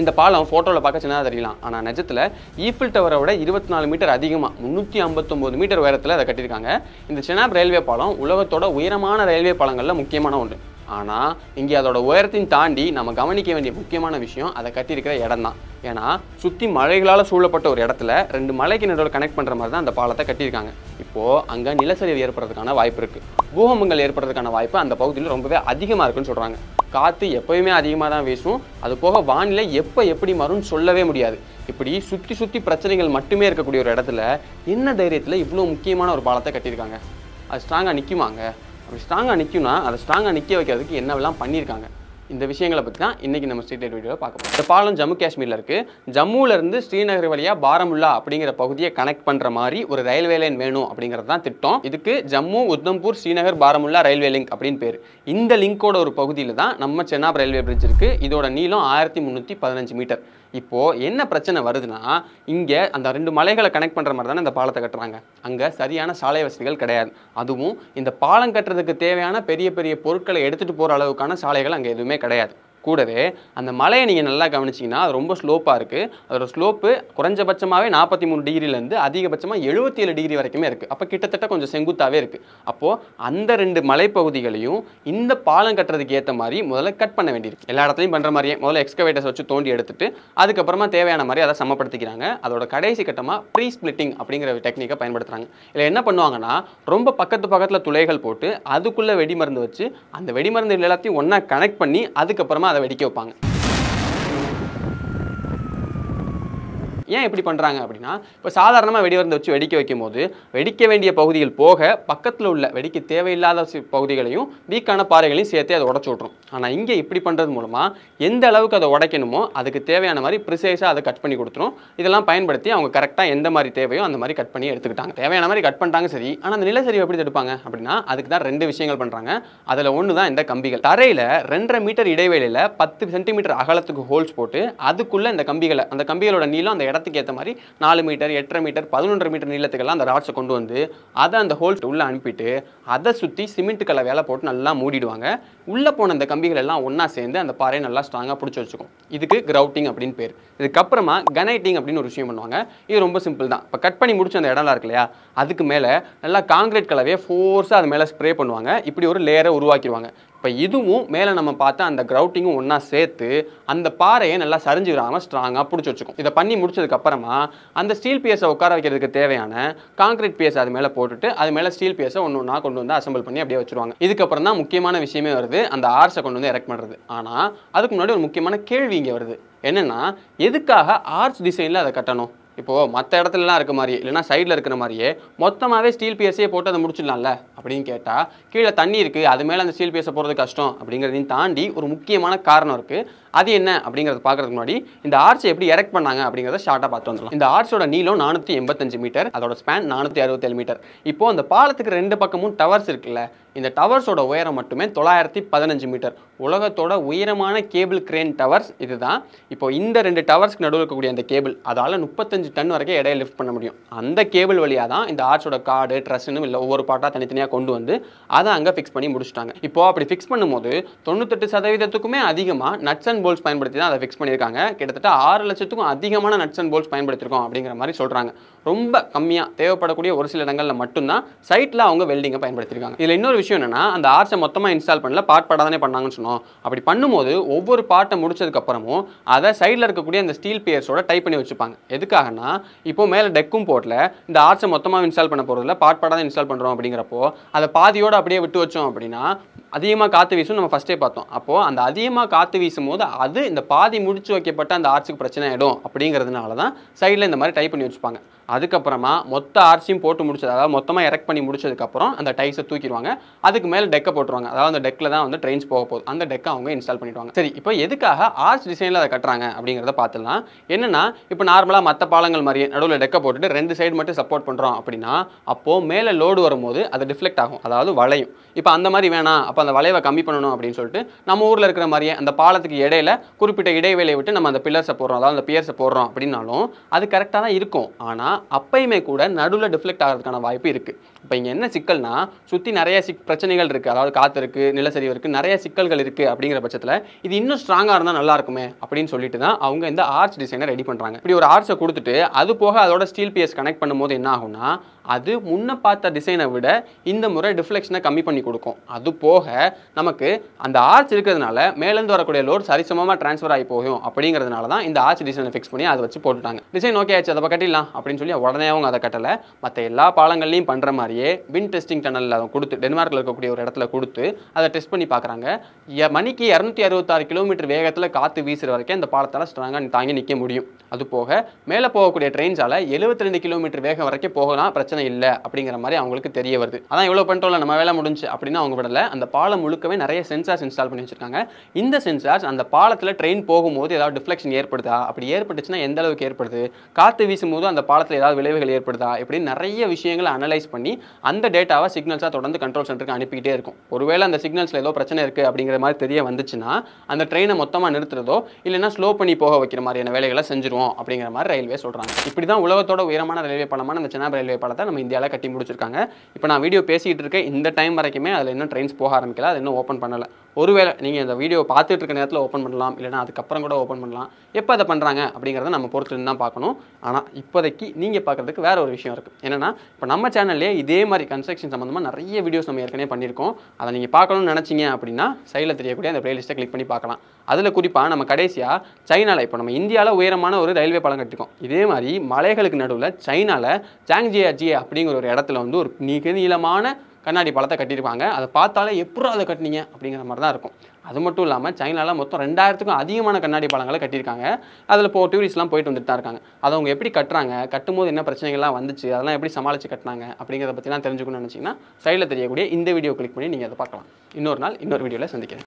இந்த பாலம் ஃபோட்டோவில் பார்க்க சின்னதாக தெரியலாம். ஆனால் நிஜத்தில் ஈஃபில் டவரை விட இருபத்தி நாலு மீட்டர் அதிகமாக முந்நூற்றி ஐம்பத்தொம்போது மீட்டர் உயரத்தில் அதை கட்டியிருக்காங்க. இந்த செனாப் ரயில்வே பாலம் உலகத்தோட உயரமான ரயில்வே பாலங்களில் முக்கியமான ஒன்று. ஆனால் இங்கே அதோட உயரத்தையும் தாண்டி நம்ம கவனிக்க வேண்டிய முக்கியமான விஷயம் அதை கட்டியிருக்கிற இடம் தான் ஏன்னா சுற்றி மலைகளால் சூழப்பட்ட ஒரு இடத்துல ரெண்டு மலைக்கு நடுவில் கனெக்ட் பண்ணுற மாதிரி தான் அந்த பாலத்தை கட்டியிருக்காங்க. இப்போது அங்கே நிலச்சரிவு ஏற்படுறதுக்கான வாய்ப்பு இருக்குது பூகம்பங்கள் ஏற்படுறதுக்கான வாய்ப்பு அந்த பகுதியில் ரொம்பவே அதிகமாக இருக்குன்னு சொல்கிறாங்க காற்று எப்போயுமே அதிகமாக தான் வீசும். அது போக வானிலை எப்போ எப்படி மாறும்னு சொல்லவே முடியாது. இப்படி சுற்றி சுற்றி பிரச்சனைகள் மட்டுமே இருக்கக்கூடிய ஒரு இடத்துல என்ன தைரியத்தில் இவ்வளோ முக்கியமான ஒரு பாலத்தை கட்டியிருக்காங்க? அது ஸ்ட்ராங்காக நிற்குமாங்க அப்படி ஸ்ட்ராங்காக நிற்கும்னா அதை ஸ்ட்ராங்காக நிற்க வைக்கிறதுக்கு என்னவெல்லாம் பண்ணியிருக்காங்க? இந்த விஷயங்களை பற்றி தான் இன்றைக்கி நம்ம ஸ்ட்ரீட் லைட் வீடியோவில் பார்க்க போகிறோம் இந்த பாலம் ஜம்மு காஷ்மீரில் இருக்குது ஜம்முவிலேருந்து ஸ்ரீநகர் வழியாக பாரமுல்லா அப்படிங்கிற பகுதியை கனெக்ட் பண்ணுற மாதிரி ஒரு ரயில்வே லைன் வேணும் அப்படிங்கிறது தான் திட்டம். இதுக்கு ஜம்மு உத்தம்பூர் ஸ்ரீநகர் பாரமுல்லா ரயில்வே லிங்க் அப்படின்னு பேர். இந்த லிங்கோட ஒரு பகுதியில் தான் நம்ம சென்னாப் ரயில்வே பிரிட்ஜ் இருக்குது இதோட நீளம் ஆயிரத்தி முந்நூற்றி பதினஞ்சு மீட்டர் இப்போது என்ன பிரச்சனை வருதுன்னா இங்கே அந்த ரெண்டு மலைகளை கனெக்ட் பண்ணுற மாதிரி தானே இந்த பாலத்தை கட்டுறாங்க. அங்கே சரியான சாலை வசதிகள் கிடையாது. அதுவும் இந்த பாலம் கட்டுறதுக்கு தேவையான பெரிய பெரிய பொருட்களை எடுத்துகிட்டு போகிற அளவுக்கான சாலைகள் அங்கே எதுவுமே கிடையாது. கூடவே அந்த மலையை நீங்கள் நல்லா கவனிச்சிங்கன்னா அது ரொம்ப ஸ்லோப்பாக இருக்குது அதோட ஸ்லோப்பு குறைஞ்சபட்சமாகவே நாற்பத்தி மூணு டிகிரிலேருந்து அதிகபட்சமாக எழுபத்தி ஏழு டிகிரி வரைக்குமே இருக்குது அப்போ கிட்டத்தட்ட கொஞ்சம் செங்குத்தாகவே இருக்குது அப்போது அந்த ரெண்டு மலைப்பகுதிகளையும் இந்த பாலம் கட்டுறதுக்கு ஏற்ற மாதிரி முதல்ல கட் பண்ண வேண்டியிருக்கு. எல்லா இடத்துலையும் பண்ணுற மாதிரியே முதல்ல எக்ஸ்கவேட்டர்ஸ் வச்சு தோண்டி எடுத்துட்டு அதுக்கப்புறமா தேவையான மாதிரி அதை சமப்படுத்திக்கிறாங்க. அதோட கடைசி கட்டமாக ப்ரீ ஸ்பிளிட்டிங் அப்படிங்கிற டெக்னிக்கை பயன்படுத்துகிறாங்க இதில் என்ன பண்ணுவாங்கன்னா ரொம்ப பக்கத்து பக்கத்தில் துளைகள் போட்டு அதுக்குள்ளே வெடிமருந்து வச்சு அந்த வெடிமருந்து எல்லாத்தையும் ஒன்றா கனெக்ட் பண்ணி அதுக்கப்புறமா அதை வெடிக்க வைப்பாங்க. ஏன் இப்படி பண்ணுறாங்க அப்படின்னா இப்போ சாதாரணமாக வெடிமருந்து வச்சு வெடிக்க வைக்கும் போது வெடிக்க வேண்டிய பகுதிகள் போக பக்கத்தில் உள்ள வெடிக்க தேவையில்லாத பகுதிகளையும் வீக்கான பாறைகளையும் சேர்த்து அதை உடச்சு விட்ரும் ஆனால் இங்கே இப்படி பண்ணுறது மூலமாக எந்த அளவுக்கு அதை உடைக்கணுமோ அதுக்கு தேவையான மாதிரி ப்ரிசைஸாக அதை கட் பண்ணி கொடுத்துரும். இதெல்லாம் பயன்படுத்தி அவங்க கரெக்டாக எந்த மாதிரி தேவையோ அந்த மாதிரி கட் பண்ணி எடுத்துக்கிட்டாங்க. தேவையான மாதிரி கட் பண்ணிட்டாங்க சரி. ஆனால் அந்த நிலச்சரிவு எப்படி எடுப்பாங்க அப்படின்னா அதுக்கு தான் ரெண்டு விஷயங்கள் பண்ணுறாங்க அதில் ஒன்று தான் இந்த கம்பிகள். தரையில் ரெண்டரை மீட்டர் இடைவெளியில் பத்து சென்டிமீட்டர் அகலத்துக்கு ஹோல்ஸ் போட்டு அதுக்குள்ளே இந்த கம்பிகளை அந்த கம்பிகளோட நீளம் அந்த படத்துக்கு ஏற்ற மாதிரி நாலு மீட்டர் எட்டரை மீட்டர் பதினொன்றரை மீட்டர் நீளத்துக்கெல்லாம் அந்த ராட்ஸை கொண்டு வந்து அதை அந்த ஹோல்ஸ் உள்ளே அனுப்பிட்டு அதை சுற்றி சிமெண்ட் கலை வேலை போட்டு நல்லா மூடிடுவாங்க. உள்ளே போன அந்த கம்பிகள் எல்லாம் ஒன்றா சேர்ந்து அந்த பாறையை நல்லா ஸ்ட்ராங்காக பிடிச்சி வச்சுக்கும். இதுக்கு கிரவுட்டிங் அப்படின்னு பேர். இதுக்கப்புறமா கனைட்டிங் அப்படின்னு ஒரு விஷயம் பண்ணுவாங்க. இது ரொம்ப சிம்பிள் தான். இப்போ கட் பண்ணி முடிச்ச அந்த இடம்லாம் இருக்கு இல்லையா? அதுக்கு மேலே நல்லா காங்கிரீட் கலவையை ஃபோர்ஸாக அது மேலே ஸ்ப்ரே பண்ணுவாங்க. இப்படி ஒரு லேயரை உருவாக்கிடுவாங்க. இப்போ இதுவும் மேலே நம்ம பார்த்தா அந்த கிரவுட்டிங்கும் ஒன்றா சேர்த்து அந்த பாறையை நல்லா சரிஞ்சு விடாமல் ஸ்ட்ராங்காக பிடிச்சி வச்சுக்கும். இதை பண்ணி முடிச்சதுக்கப்புறமா அந்த ஸ்டீல் பியஸை உட்கார வைக்கிறதுக்கு தேவையான காங்கிரீட் பிஎஸ் அது மேலே போட்டுட்டு அது மேலே ஸ்டீல் பியஸை ஒன்று ஒன்றா கொண்டு வந்து அசெம்பிள் பண்ணி அப்படியே வச்சுருவாங்க. இதுக்கப்புறம் தான் முக்கியமான விஷயமே வருது அந்த ஆர்ஸை கொண்டு வந்து எரெக்ட் பண்ணுறது ஆனால் அதுக்கு முன்னாடி ஒரு முக்கியமான கேள்வி இங்கே வருது. என்னென்னா எதுக்காக ஆர்ச் டிசைனில் அதை கட்டணும்? இப்போது மற்ற இடத்துலலாம் இருக்க மாதிரி இல்லைன்னா சைடில் இருக்கிற மாதிரியே மொத்தமாகவே ஸ்டீல் பியர்ஸே போட்டு அதை முடிச்சிடலாம்ல? அப்படின்னு கேட்டால் கீழே தண்ணி இருக்குது அது மேலே அந்த ஸ்டீல் பியர்ஸை போகிறது கஷ்டம் அப்படிங்கிறதையும் தாண்டி ஒரு முக்கியமான காரணம் இருக்குது அது என்ன அப்படிங்கிறத பார்க்கறதுக்கு முன்னாடி இந்த ஆர்ச்சை எப்படி எரெக்ட் பண்ணாங்க அப்படிங்கிறத ஷார்ட்டாக பார்த்து வந்துடலாம். இந்த ஆர்ச்சோட நீளம் நானூற்றி எண்பத்தஞ்சு மீட்டர் அதோட ஸ்பேன் நானூற்றி அறுபத்தேழு மீட்டர். இப்போ அந்த பாலத்துக்கு ரெண்டு பக்கமும் டவர்ஸ் இருக்குல்ல இந்த டவர்ஸோட உயரம் மட்டுமே தொள்ளாயிரத்தி பதினஞ்சு மீட்டர். உலகத்தோட உயரமான கேபிள் கிரேன் டவர்ஸ் இதுதான். இப்போ இந்த ரெண்டு டவர்ஸ்க்கு நடுவில் இருக்கக்கூடிய அந்த கேபிள் அதால் முப்பத்தஞ்சு டன் வரைக்கும் இடையை லிஃப்ட் பண்ண முடியும். அந்த கேபிள் வழியாக தான் இந்த ஆர்ச்சோட கார்டு ட்ரெஸ்ன்னு இல்லை ஒவ்வொரு பாட்டாக தனித்தனியாக கொண்டு வந்து அதை அங்கே ஃபிக்ஸ் பண்ணி முடிச்சிட்டாங்க. இப்போ அப்படி ஃபிக்ஸ் பண்ணும்போது தொண்ணூத்தெட்டு சதவீதத்துக்குமே அதிகமாக நட்ஸ் அண்ட் போல்ஸ் பயன்படுத்தி தான் அதை ஃபிக்ஸ் பண்ணியிருக்காங்க. கிட்டத்தட்ட ஆறு லட்சத்துக்கும் அதிகமான நட்ஸ் அண்ட் போல்ஸ் பயன்படுத்திருக்கோம் அப்படிங்கிற மாதிரி சொல்கிறாங்க ரொம்ப கம்மியாக தேவைப்படக்கூடிய ஒரு சில இடங்களில் மட்டும்தான் சைட்டில் அவங்க வெல்டிங்கை பயன்படுத்தியிருக்காங்க. இதில் இன்னொரு விஷயம் என்னென்னா அந்த ஆர்ச்சை மொத்தமாக இன்ஸ்டால் பண்ணல பாட் பார்ட்டாக தானே பண்ணாங்கன்னு சொன்னோம். அப்படி பண்ணும்போது ஒவ்வொரு பாட்டை முடிச்சதுக்கப்புறமும் அதை சைடில் இருக்கக்கூடிய அந்த ஸ்டீல் பியர்ஸோட டைப் பண்ணி வச்சுப்பாங்க. எதுக்காகனா இப்போ மேலே டெக்கும் போட்டில் இந்த ஆர்ச்சை மொத்தமாக இன்ஸ்டால் பண்ண போகிறதில்ல பாட் பார்ட்டாக தான் இன்ஸ்டால் பண்ணுறோம் அப்படிங்கிறப்போ அதை பாதியோடு அப்படியே விட்டு வச்சோம் அப்படின்னா அதிகமாக காற்று வீசும் நம்ம ஃபஸ்ட்டே பார்த்தோம். அப்போது அந்த அதிகமாக காற்று வீசும் போது அது இந்த பாதி முடிச்சு வைக்கப்பட்ட அந்த ஆர்ச்சுக்கு பிரச்சனை ஆகிடும் அப்படிங்கிறதுனால தான் சைடில் இந்த மாதிரி டைப் பண்ணி வச்சுப்பாங்க. அதுக்கப்புறமா மொத்த ஆர்ச்சியும் போட்டு முடிச்சது அதாவது மொத்தமாக எரெக்ட் பண்ணி முடிச்சதுக்கப்புறம் அந்த டைஸை தூக்கிடுவாங்க. அதுக்கு மேலே டெக்கை போட்டுருவாங்க. அதாவது அந்த டெக்கில் தான் வந்து ட்ரெயின்ஸ் போக போகுது. அந்த டெக்கை அவங்க இன்ஸ்டால் பண்ணிடுவாங்க. சரி இப்போ எதுக்காக ஆர்ச் டிசைனில் அதை கட்டுறாங்க அப்படிங்கிறத பார்த்துலாம் என்னென்னா இப்போ நார்மலாக மற்ற பாலங்கள் மாதிரியே நடுவில் டெக்கை போட்டுட்டு ரெண்டு சைடு மட்டும் சப்போர்ட் பண்ணுறோம் அப்படின்னா அப்போது மேலே லோடு வரும்போது அது டிஃப்ளெக்ட் ஆகும். அதாவது வளையும். இப்போ அந்த மாதிரி வேணாம். அப்போ அந்த வளைவை கம்மி பண்ணணும் அப்படின்னு சொல்லிட்டு நம்ம ஊரில் இருக்கிற மாதிரியே அந்த பாலத்துக்கு இடையில குறிப்பிட்ட இடைவேளையை விட்டு நம்ம அந்த பில்லர்ஸை போடுறோம். அதாவது அந்த பியர்ஸை போடுறோம் அப்படின்னாலும் அது கரெக்டாக தான் இருக்கும். ஆனால் அப்பயுமே கூட நடுவில் டிஃப்ளெக்ட் ஆகிறதுக்கான வாய்ப்பு இருக்குது இப்போ இங்கே என்ன சிக்கல்னா சுற்றி நிறைய சிக் பிரச்சனைகள் இருக்குது அதாவது காற்று இருக்குது நிலச்சரிவு இருக்குது நிறைய சிக்கல்கள் இருக்குது அப்படிங்கிற பட்சத்தில் இது இன்னும் ஸ்ட்ராங்காக இருந்தால் நல்லா இருக்குமே அப்படின்னு சொல்லிட்டு தான் அவங்க இந்த ஆர்ச் டிசைனை ரெடி பண்ணுறாங்க இப்படி ஒரு ஆர்ச்சை கொடுத்துட்டு அது போக அதோட ஸ்டீல் பிஎஸ் கனெக்ட் பண்ணும்போது என்ன ஆகும்னா அது முன்ன பார்த்த டிசைனை விட இந்த முறை டிஃப்ளெக்ஷனை கம்மி பண்ணி கொடுக்கும். அது போக நமக்கு அந்த ஆர்ச் இருக்கிறதுனால மேலேருந்து வரக்கூடிய லோட் சரிசமமாக ட்ரான்ஸ்ஃபர் ஆகி போகும் அப்படிங்கிறதுனால தான் இந்த ஆர்ச் டிசைனை ஃபிக்ஸ் பண்ணி அதை வச்சு போட்டுட்டாங்க. டிசைன் ஓகே ஆச்சு அதை கட்டிடலாம் அப்படின்னு சொல்லி உடனே அவங்க அதை கட்டலை. மற்ற எல்லா பாலங்கள்லையும் பண்ணுற மாதிரியே வின் டெஸ்டிங் டனலில் அதை கொடுத்து டென்மார்க்கில் இருக்கக்கூடிய ஒரு இடத்துல கொடுத்து அதை டெஸ்ட் பண்ணி பார்க்குறாங்க மணிக்கு இரநூத்தி அறுபத்தாறு கிலோமீட்டர் வேகத்தில் காற்று வீசுகிற வரைக்கும் இந்த பாலத்தால் ஸ்ட்ராங்காக தாங்கி நிற்க முடியும். அது போக மேலே போகக்கூடிய ட்ரெயின்ஸால் எழுபத்தி ரெண்டு கிலோமீட்டர் வேகம் வரைக்கும் போகலாம் பிரச்சனை இல்லை அப்படிங்கிற மாதிரி அவங்களுக்கு தெரிய வருது. அதான் இவ்வளோ பண்ணிட்டோம்ல நம்ம வேலை முடிஞ்சு அப்படின்னு அவங்க விடல. அந்த பாலம் முழுக்கவே நிறைய சென்சார்ஸ் இன்ஸ்டால் பண்ணி வச்சிருக்காங்க. இந்த சென்சார்ஸ் அந்த பாலத்தில் ட்ரெயின் போகும்போது ஏதாவது டிஃப்ளெக்ஷன் ஏற்படுதா? அப்படி ஏற்பட்டுச்சுன்னா எந்த அளவுக்கு ஏற்படுது? காற்று வீசும்போது அந்த பாலத்தில் ஏதாவது விளைவுகள் ஏற்படுதா இப்படி நிறைய விஷயங்களை அனலைஸ் பண்ணி அந்த டேட்டாவை சிக்னல்ஸாக தொடர்ந்து கண்ட்ரோல் சென்டருக்கு அனுப்பிக்கிட்டே இருக்கும். ஒருவேளை அந்த சிக்னல்ஸில் ஏதோ பிரச்சனை இருக்குது அப்படிங்கிற மாதிரி தெரிய வந்துச்சுன்னா அந்த ட்ரெயினை மொத்தமாக நிறுத்துறதோ இல்லைன்னா ஸ்லோ பண்ணி போக வைக்கிற மாதிரியான வேலைகளை செஞ்சிருவோம் அப்படிங்கிற மாதிரி ரயில்வே சொல்கிறாங்க இப்படி தான் உலகத்தோட உயரமான ரயில்வே பாலமான அந்த சென்னாப் ரயில்வே பாலத்தை நம்ம இந்தியாவில் கட்டி முடிச்சிருக்காங்க. இப்போ நான் வீடியோ பேசிகிட்டு இருக்கேன். இந்த டைம் வரைக்குமே அதில் இன்னும் ட்ரெயின்ஸ் போக ஆரம்பிக்கல. அது இன்னும் ஓப்பன் பண்ணலை. ஒருவேளை நீங்கள் இந்த வீடியோ பார்த்துட்டு இருக்க நேரத்தில் ஓப்பன் பண்ணலாம் இல்லைனா அதுக்கப்புறம் கூட ஓப்பன் பண்ணலாம். எப்போ அதை பண்ணுறாங்க அப்படிங்கிறத நம்ம பொறுத்து தான் பார்க்கணும். ஆனால் இப்போதைக்கு நீங்கள் பார்க்குறதுக்கு வேற ஒரு விஷயம் இருக்குது என்னன்னா இப்போ நம்ம சேனல்லே இதே மாதிரி கன்ஸ்ட்ரக்ஷன் சம்மந்தமாக நிறைய வீடியோஸ் நம்ம ஏற்கனவே பண்ணியிருக்கோம். அதை நீங்கள் பார்க்கணும்னு நினச்சிங்க அப்படின்னா சைடில் தெரியக்கூடிய அந்த ப்ளேலிஸ்ட்டை கிளிக் பண்ணி பார்க்கலாம். அதில் குறிப்பாக நம்ம கடைசியாக சைனாவில் இப்போ நம்ம இந்தியாவில் உயரமான ஒரு ரயில்வே பாலம் கட்டிருக்கோம் இதே மாதிரி மலைகளுக்கு நடுவில் சைனாவில் சாங்ஜியாஜி அப்படிங்கிற ஒரு இடத்துல வந்து ஒரு மிக நீளமான கண்ணாடி பழத்தை கட்டியிருப்பாங்க அதை பார்த்தாலே எப்படா அதை கட்டினீங்க? அப்படிங்கிற மாதிரி தான் இருக்கும். அது மட்டும் இல்லாமல் சைனாவில் மொத்தம் ரெண்டாயிரத்துக்கும் அதிகமான கண்ணாடி பழங்களை கட்டியிருக்காங்க. அதில் இப்போ டூரிஸ்ட்லாம் போயிட்டு வந்துட்டு தான் இருக்காங்க. அதை அவங்க எப்படி கட்டுறாங்க? கட்டும்போது என்ன பிரச்சனைகள்லாம் வந்துச்சு? அதெல்லாம் எப்படி சமாளித்து கட்டினாங்க? அப்படிங்கிறத பற்றிலாம் தெரிஞ்சுக்கணும்னு நினச்சிங்கன்னா சைடில் தெரியக்கூடிய இந்த வீடியோ கிளிக் பண்ணி நீங்கள் அதை பார்க்கலாம். இன்னொரு நாள் இன்னொரு வீடியோவில் சந்திக்கிறேன்.